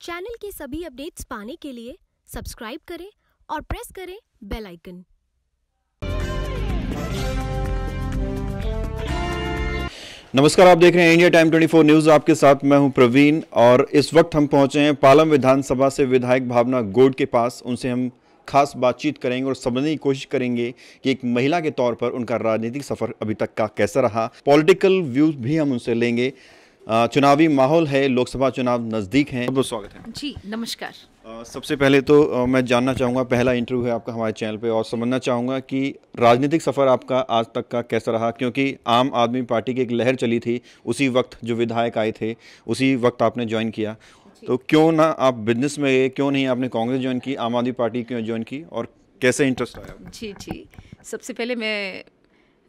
Channel के सभी updates पाने के लिए सब्सक्राइब करें और प्रेस करें बेल आइकन। नमस्कार, आप देख रहे हैं इंडिया टाइम 24 न्यूज़। आपके साथ मैं हूँ प्रवीण और इस वक्त हम पहुँचे हैं पालम विधानसभा से विधायक भावना गोड के पास। उनसे हम खास बातचीत करेंगे और समझने की कोशिश करेंगे कि एक महिला के तौर पर उनका राजनीतिक सफ़र अभी तक का कैसा रहा। पॉलिटिकल व्यूज़ भी हम उनसे लेंगे। चुनावी माहौल है लोकसभा चुनाव नज़दीक हैं। बहुत स्वागत है। जी नमस्कार। सबसे पहले तो मैं जानना चाहूँगा पहला इंटरव्यू है आपका हमारे चैनल पे और समझना चाहूँगा कि राजनीतिक सफ़र आपका आज तक का कैसा रहा? क्योंकि आम आदमी पार्टी की एक लहर चली थी उसी वक्त जो विधायक आए थे उसी वक्त आपने ज्वाइन किया। तो क्यों ना आप बिज़नेस में गए क्यों नहीं आपने कांग्रेस ज्वाइन की आम आदमी पार्टी क्यों ज्वाइन की और कैसे इंटरेस्ट आया? जी जी। सबसे पहले मैं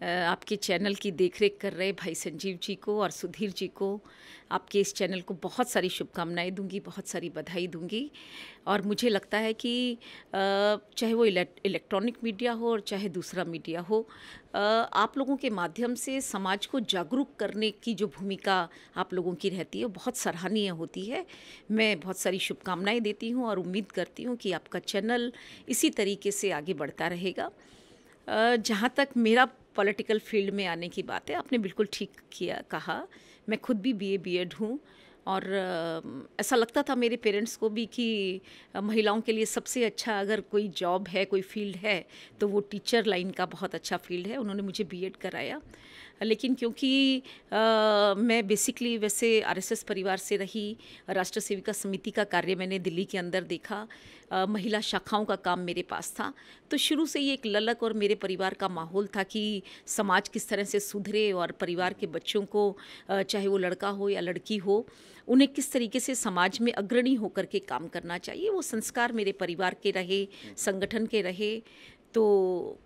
आपके चैनल की देखरेख कर रहे भाई संजीव जी को और सुधीर जी को। आपके इस चैनल को बहुत सारी शुभकामनाएँ दूँगी, बहुत सारी बधाई दूँगी। और मुझे लगता है कि चाहे वो इलेक्ट- इलेक्ट्रॉनिक मीडिया हो और चाहे दूसरा मीडिया हो आप लोगों के माध्यम से समाज को जागरूक करने की जो भूमिका आप लोगों की रहती है, वो बहुत सराहनीय होती है। मैं बहुत सारी शुभकामनाएँ देती हूँ और उम्मीद करती हूँ कि आपका चैनल इसी तरीके से आगे बढ़ता रहेगा। जहाँ तक मेरा पॉलिटिकल फ़ील्ड में आने की बात। है आपने बिल्कुल ठीक किया, कहा। मैं खुद भी बीए बीएड हूँ और ऐसा लगता था मेरे पेरेंट्स को भी कि महिलाओं के लिए सबसे अच्छा अगर कोई जॉब है, कोई फ़ील्ड है तो वो टीचर लाइन का बहुत अच्छा फ़ील्ड है। उन्होंने मुझे बीएड कराया। लेकिन क्योंकि अ, मैं बेसिकली वैसे आरएसएस परिवार से रही राष्ट्र सेविका समिति का कार्य मैंने दिल्ली के अंदर देखा अ, महिला शाखाओं का काम मेरे पास था। तो शुरू से ही एक ललक और मेरे परिवार का माहौल था कि समाज किस तरह से सुधरे और परिवार के बच्चों को चाहे वो लड़का हो या लड़की हो उन्हें किस तरीके से समाज में अग्रणी होकर के काम करना चाहिए वो संस्कार मेरे परिवार के रहे संगठन के रहे। तो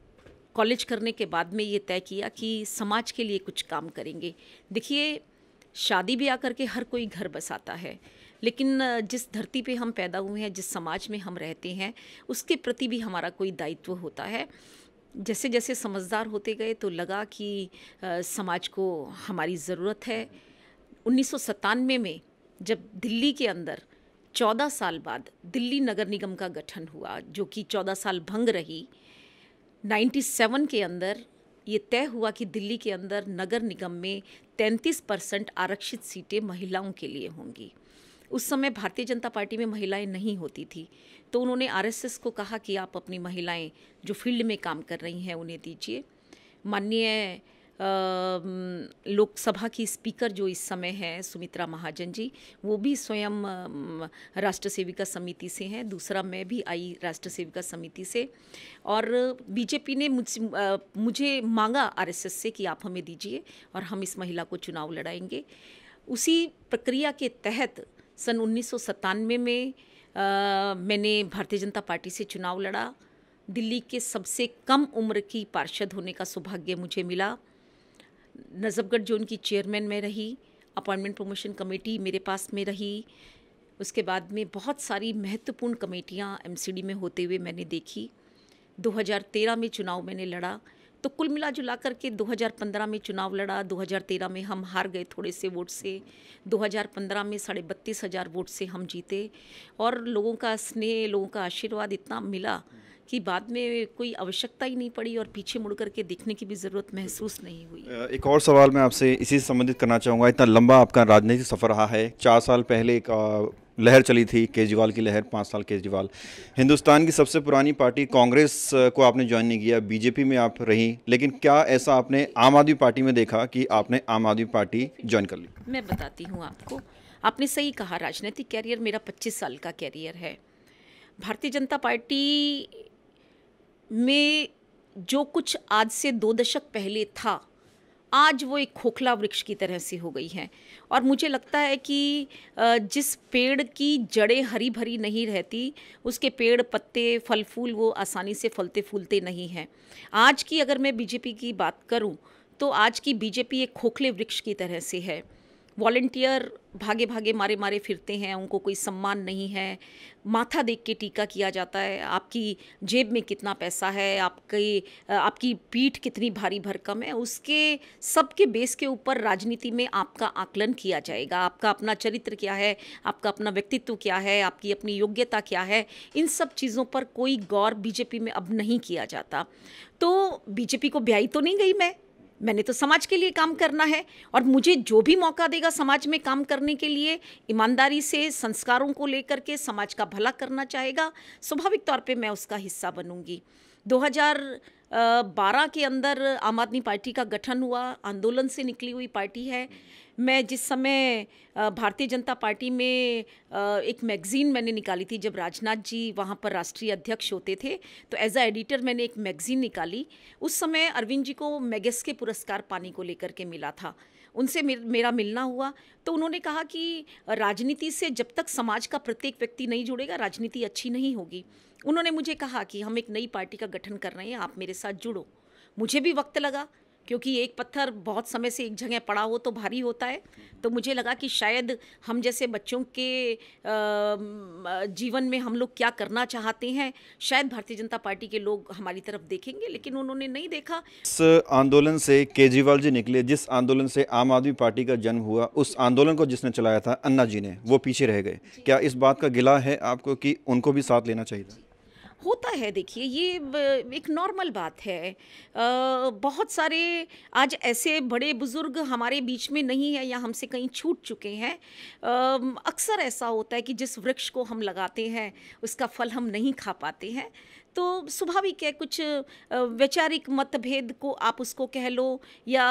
कॉलेज करने के बाद में ये तय किया कि समाज के लिए कुछ काम करेंगे। देखिए, शादी ब्याह करके हर कोई घर बसाता है, लेकिन जिस धरती पे हम पैदा हुए हैं, जिस समाज में हम रहते हैं, उसके प्रति भी हमारा कोई दायित्व होता है। जैसे जैसे समझदार होते गए तो लगा कि समाज को हमारी ज़रूरत है। उन्नीस सौ सतानवे में, जब दिल्ली के अंदर चौदह साल बाद दिल्ली नगर निगम का गठन हुआ, जो कि चौदह साल भंग रही 97 के अंदर ये तय हुआ कि दिल्ली के अंदर नगर निगम में 33 परसेंट आरक्षित सीटें महिलाओं के लिए होंगी। उस समय भारतीय जनता पार्टी में महिलाएँ नहीं होती थी तो उन्होंने आरएसएस को कहा कि आप अपनी महिलाएँ जो फ़ील्ड में काम कर रही हैं उन्हें दीजिए। माननीय लोकसभा की स्पीकर जो इस समय हैं सुमित्रा महाजन जी वो भी स्वयं राष्ट्र सेविका समिति से हैं। दूसरा मैं भी आई राष्ट्र सेविका समिति से। और बीजेपी ने मुझ मुझे मांगा आरएसएस से कि आप हमें दीजिए और हम इस महिला को चुनाव लड़ाएँगे। उसी प्रक्रिया के तहत सन उन्नीस सौ सत्तानवे में अ, मैंने भारतीय जनता पार्टी से चुनाव लड़ा। दिल्ली के सबसे कम उम्र की पार्षद होने का सौभाग्य मुझे मिला। नजफगढ़ जोन की चेयरमैन में रही अपॉइंटमेंट प्रमोशन कमेटी मेरे पास में रही, उसके बाद में बहुत सारी महत्वपूर्ण कमेटियाँ एमसीडी में होते हुए मैंने देखी। 2013 में चुनाव मैंने लड़ा तो कुल मिला जुला करके 2015 में चुनाव लड़ा 2013 में हम हार गए थोड़े से वोट से 2015 में साढ़े बत्तीस हज़ार वोट से हम जीते, और लोगों का स्नेह, लोगों का आशीर्वाद इतना मिला कि बाद में कोई आवश्यकता ही नहीं पड़ी और पीछे मुड़ करके देखने की भी ज़रूरत महसूस नहीं हुई। एक और सवाल मैं आपसे इसी से संबंधित करना चाहूँगा। इतना लंबा आपका राजनीतिक सफ़र रहा है। चार साल पहले एक लहर चली थी केजरीवाल की लहर पाँच साल केजरीवाल। हिंदुस्तान की सबसे पुरानी पार्टी कांग्रेस को आपने ज्वाइन नहीं किया बीजेपी में आप रही। लेकिन क्या ऐसा आपने आम आदमी पार्टी में देखा कि आपने आम आदमी पार्टी ज्वाइन कर ली? मैं बताती हूँ आपको। आपने सही कहा राजनीतिक कैरियर मेरा 25 साल का कैरियर है। भारतीय जनता पार्टी में जो कुछ आज से दो दशक पहले था, आज वो एक खोखला वृक्ष की तरह से हो गई है। और मुझे लगता है कि जिस पेड़ की जड़ें हरी भरी नहीं रहती, उसके पेड़, पत्ते फल फूल वो आसानी से फलते फूलते नहीं हैं। आज की अगर मैं बीजेपी की बात करूँ तो आज की बीजेपी एक खोखले वृक्ष की तरह से है। वॉल्टियर भागे भागे मारे मारे फिरते हैं, उनको कोई सम्मान नहीं है। माथा देख के टीका किया जाता है, आपकी जेब में कितना पैसा है, आपकी आपकी पीठ कितनी भारी भरकम है, उसके, सबके बेस के ऊपर राजनीति में आपका आकलन किया जाएगा। आपका अपना चरित्र क्या है, आपका अपना व्यक्तित्व क्या है, आपकी अपनी योग्यता क्या है, इन सब चीज़ों पर कोई गौर बीजेपी में अब नहीं किया जाता। तो बीजेपी को ब्याई तो नहीं गई मैं? मैंने तो समाज के लिए काम करना है और मुझे जो भी मौका देगा समाज में काम करने के लिए, ईमानदारी से संस्कारों को लेकर के समाज का भला करना चाहेगा, स्वाभाविक तौर पे मैं उसका हिस्सा बनूँगी। 2012 के अंदर आम आदमी पार्टी का गठन हुआ, आंदोलन से निकली हुई पार्टी है। मैं जिस समय भारतीय जनता पार्टी में एक मैगज़ीन मैंने निकाली थी, जब राजनाथ जी वहाँ पर राष्ट्रीय अध्यक्ष होते थे तो एज अ एडिटर मैंने एक मैगज़ीन निकाली। उस समय अरविंद जी को मैगेस के पुरस्कार पाने को लेकर के मिला था। उनसे मेरा मिलना हुआ। तो उन्होंने कहा कि राजनीति से जब तक समाज का प्रत्येक व्यक्ति नहीं जुड़ेगा, राजनीति अच्छी नहीं होगी। उन्होंने मुझे कहा कि हम एक नई पार्टी का गठन कर रहे हैं, आप मेरे साथ जुड़ो। मुझे भी वक्त लगा। क्योंकि एक पत्थर बहुत समय से एक जगह पड़ा हो तो भारी होता है। तो मुझे लगा कि शायद हम जैसे बच्चों के जीवन में हम लोग क्या करना चाहते हैं शायद भारतीय जनता पार्टी के लोग हमारी तरफ़ देखेंगे लेकिन उन्होंने नहीं देखा। इस आंदोलन से केजरीवाल जी निकले जिस आंदोलन से आम आदमी पार्टी का जन्म हुआ उस आंदोलन को जिसने चलाया था अन्ना जी ने वो पीछे रह गए। क्या इस बात का गिला है आपको कि उनको भी साथ लेना चाहिए होता है, देखिए, ये एक नॉर्मल बात है। बहुत सारे आज ऐसे बड़े बुज़ुर्ग हमारे बीच में नहीं है या हमसे कहीं छूट चुके हैं। अक्सर ऐसा होता है कि जिस वृक्ष को हम लगाते हैं, उसका फल हम नहीं खा पाते हैं। तो स्वाभाविक है, कुछ वैचारिक मतभेद को आप उसको कह लो या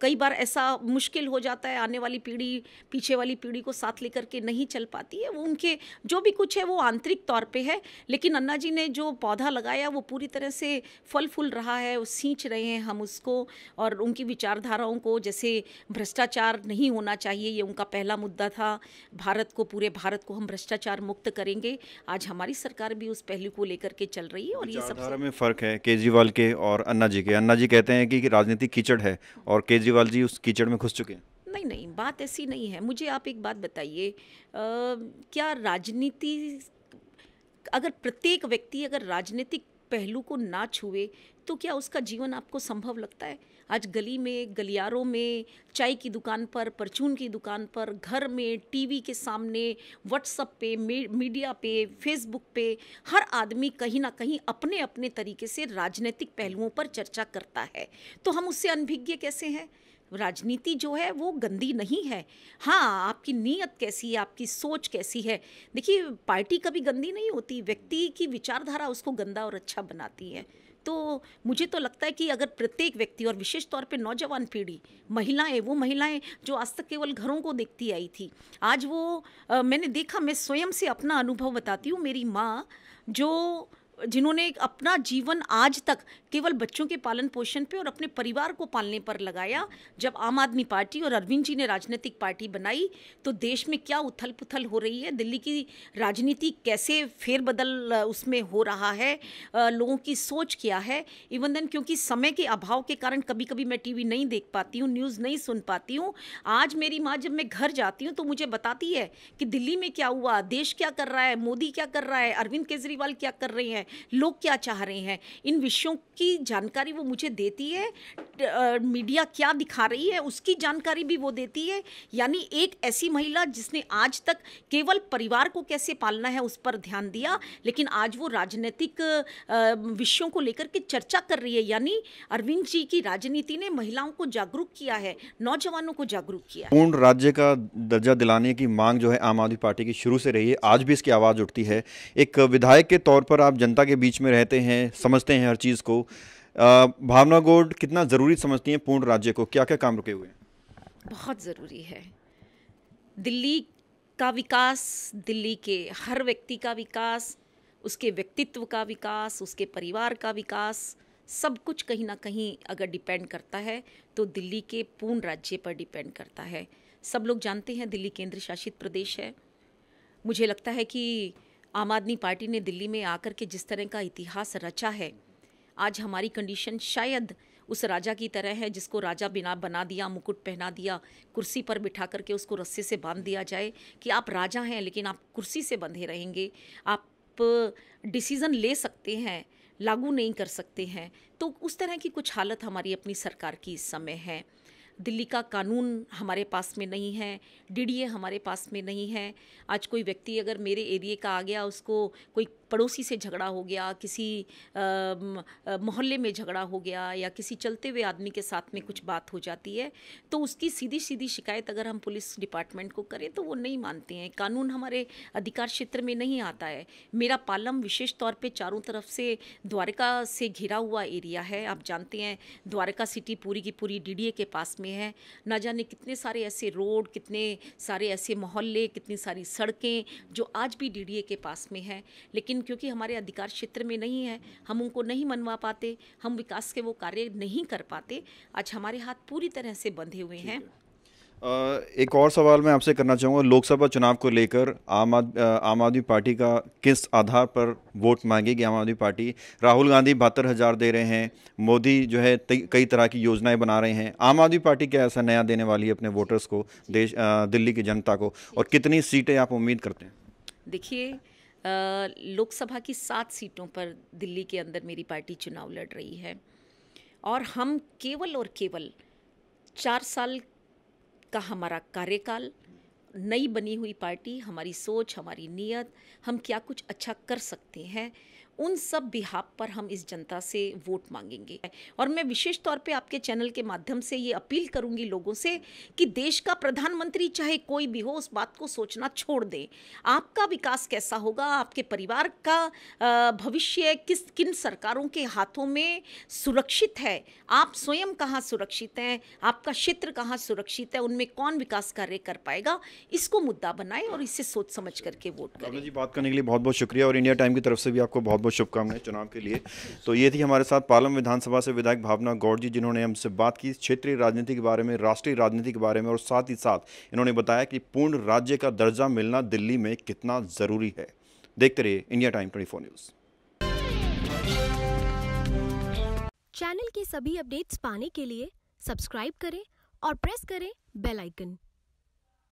कई बार ऐसा मुश्किल हो जाता है, आने वाली पीढ़ी, पीछे वाली पीढ़ी को साथ लेकर के नहीं चल पाती है। वो उनके जो भी कुछ है, वो आंतरिक तौर पे है, लेकिन अन्ना जी ने जो पौधा लगाया, वो पूरी तरह से फल फूल रहा है, वो सींच रहे हैं हम उसको और उनकी विचारधाराओं को जैसे भ्रष्टाचार नहीं होना चाहिए, ये उनका पहला मुद्दा था। भारत को, पूरे भारत को हम भ्रष्टाचार मुक्त करेंगे। आज हमारी सरकार भी उस पहलू को लेकर के चल रही है? और ये सब में फ़र्क है केजरीवाल के और अन्ना जी के। अन्ना जी कहते हैं कि राजनीति कीचड़ है और केजरीवाल जी उस कीचड़ में घुस चुके हैं। नहीं नहीं बात ऐसी नहीं है। मुझे आप एक बात बताइए क्या राजनीति अगर प्रत्येक व्यक्ति अगर राजनीतिक पहलू को ना छुए तो क्या उसका जीवन आपको संभव लगता है? आज गली में, गलियारों में, चाय की दुकान पर, परचून की दुकान पर, घर में, टीवी के सामने व्हाट्सअप पे मीडिया पे फेसबुक पे, हर आदमी कहीं ना कहीं अपने अपने तरीके से राजनीतिक पहलुओं पर चर्चा करता है। तो हम उससे अनभिज्ञ कैसे हैं? राजनीति जो है, वो गंदी नहीं है। हाँ आपकी नीयत कैसी है? आपकी सोच कैसी है? देखिए, पार्टी कभी गंदी नहीं होती। व्यक्ति की विचारधारा उसको गंदा और अच्छा बनाती है। तो मुझे तो लगता है कि अगर प्रत्येक व्यक्ति और विशेष तौर पे नौजवान पीढ़ी महिलाएँ वो महिलाएँ जो आज तक केवल घरों को देखती आई थी आज वो आ, मैंने देखा मैं स्वयं से अपना अनुभव बताती हूँ। मेरी माँ जो जिन्होंने अपना जीवन आज तक केवल बच्चों के पालन पोषण पे और अपने परिवार को पालने पर लगाया। जब आम आदमी पार्टी और अरविंद जी ने राजनीतिक पार्टी बनाई तो देश में क्या उथल पुथल हो रही है? दिल्ली की राजनीति कैसे फेरबदल उसमें हो रहा है? लोगों की सोच क्या है? इवन देन क्योंकि समय के अभाव के कारण कभी कभी मैं टीवी नहीं देख पाती हूँ, न्यूज़ नहीं सुन पाती हूँ। आज मेरी माँ जब मैं घर जाती हूँ तो मुझे बताती है कि दिल्ली में क्या हुआ? देश क्या कर रहा है? मोदी क्या कर रहा है? अरविंद केजरीवाल क्या कर रहे हैं? लोग क्या चाह रहे हैं? इन विषयों की जानकारी वो मुझे देती है मीडिया क्या दिखा रही है, उसकी जानकारी भी वो देती है। यानी एक ऐसी महिला जिसने आज तक केवल परिवार को कैसे पालना है उस पर ध्यान दिया, लेकिन आज वो राजनीतिक विषयों को लेकर के चर्चा कर रही है। यानी अरविंद जी की राजनीति ने महिलाओं को जागरूक किया है, नौजवानों को जागरूक किया पूर्ण राज्य का दर्जा दिलाने की मांग जो है आम आदमी पार्टी की शुरू से रही है, आज भी इसकी आवाज़ उठती है। एक विधायक के तौर पर आप जनता के बीच में रहते हैं, समझते हैं हर चीज़ को। भावना गोड कितना ज़रूरी समझती हैं पूर्ण राज्य को? क्या क्या काम रुके हुए हैं? बहुत ज़रूरी है। दिल्ली का विकास, दिल्ली के हर व्यक्ति का विकास, उसके व्यक्तित्व का विकास, उसके परिवार का विकास, सब कुछ कहीं ना कहीं अगर डिपेंड करता है तो दिल्ली के पूर्ण राज्य पर डिपेंड करता है। सब लोग जानते हैं दिल्ली केंद्र शासित प्रदेश है। मुझे लगता है कि आम आदमी पार्टी ने दिल्ली में आकर के जिस तरह का इतिहास रचा है, आज हमारी कंडीशन शायद उस राजा की तरह है जिसको राजा बिना बना दिया, मुकुट पहना दिया, कुर्सी पर बिठा करके उसको रस्से से बाँध दिया जाए कि आप राजा हैं लेकिन आप कुर्सी से बंधे रहेंगे, आप डिसीज़न ले सकते हैं, लागू नहीं कर सकते हैं। तो उस तरह की कुछ हालत हमारी अपनी सरकार की इस समय है। दिल्ली का कानून हमारे पास में नहीं है डीडीए हमारे पास में नहीं है। आज कोई व्यक्ति अगर मेरे एरिए का आ गया, उसको कोई पड़ोसी से झगड़ा हो गया, किसी मोहल्ले में झगड़ा हो गया या किसी चलते हुए आदमी के साथ में कुछ बात हो जाती है तो उसकी सीधी सीधी शिकायत अगर हम पुलिस डिपार्टमेंट को करें तो वो नहीं मानते हैं। कानून हमारे अधिकार क्षेत्र में नहीं आता है। मेरा पालम विशेष तौर पे चारों तरफ़ से द्वारका से घिरा हुआ एरिया है। आप जानते हैं, द्वारका सिटी पूरी की पूरी डीडीए के पास में है। ना जाने कितने सारे ऐसे रोड कितने सारे ऐसे मोहल्ले कितनी सारी सड़कें जो आज भी डीडीए के पास में है। लेकिन लेकिन क्योंकि हमारे अधिकार क्षेत्र में नहीं है हम उनको नहीं मनवा पाते हम विकास के वो कार्य नहीं कर पाते आज हमारे हाथ पूरी तरह से बंधे हुए हैं। एक और सवाल मैं आपसे करना चाहूँगा, लोकसभा चुनाव को लेकर आम आम आदमी पार्टी का किस आधार पर वोट मांगेगी आम आदमी पार्टी? राहुल गांधी बहत्तर हज़ार दे रहे हैं, मोदी जो है कई तरह की योजनाएँ बना रहे हैं। आम आदमी पार्टी क्या ऐसा नया देने वाली है अपने वोटर्स को, देश दिल्ली की जनता को? और कितनी सीटें आप उम्मीद करते हैं? देखिए लोकसभा की सात सीटों पर दिल्ली के अंदर मेरी पार्टी चुनाव लड़ रही है। और हम केवल और केवल चार साल का हमारा कार्यकाल, नई बनी हुई पार्टी, हमारी सोच, हमारी नीयत, हम क्या कुछ अच्छा कर सकते हैं? उन सब बिहाब पर हम इस जनता से वोट मांगेंगे। और मैं विशेष तौर पे आपके चैनल के माध्यम से ये अपील करूँगी लोगों से कि देश का प्रधानमंत्री चाहे कोई भी हो, उस बात को सोचना छोड़ दें। आपका विकास कैसा होगा? आपके परिवार का भविष्य किस, किन सरकारों के हाथों में सुरक्षित है? आप स्वयं कहाँ सुरक्षित हैं? आपका क्षेत्र कहाँ सुरक्षित है? उनमें कौन विकास कार्य कर पाएगा? इसको मुद्दा बनाए और इसे सोच समझ करके वोट करें। जी बात करने के लिए बहुत बहुत शुक्रिया और इंडिया टाइम की तरफ़ से भी आपको बहुत बहुत शुभकामनाएँ चुनाव के लिए। तो ये थी हमारे साथ पालम विधानसभा से विधायक भावना गौड़ जी, जिन्होंने हमसे बात की क्षेत्रीय राजनीति के बारे में, राष्ट्रीय राजनीति के बारे में, और साथ ही साथ इन्होंने बताया कि पूर्ण राज्य का दर्जा मिलना दिल्ली में कितना ज़रूरी है। देखते रहिए India time twenty news. Channel के सभी अपडेट्स पाने के लिए सब्सक्राइब करें और प्रेस करें बेल आइकन।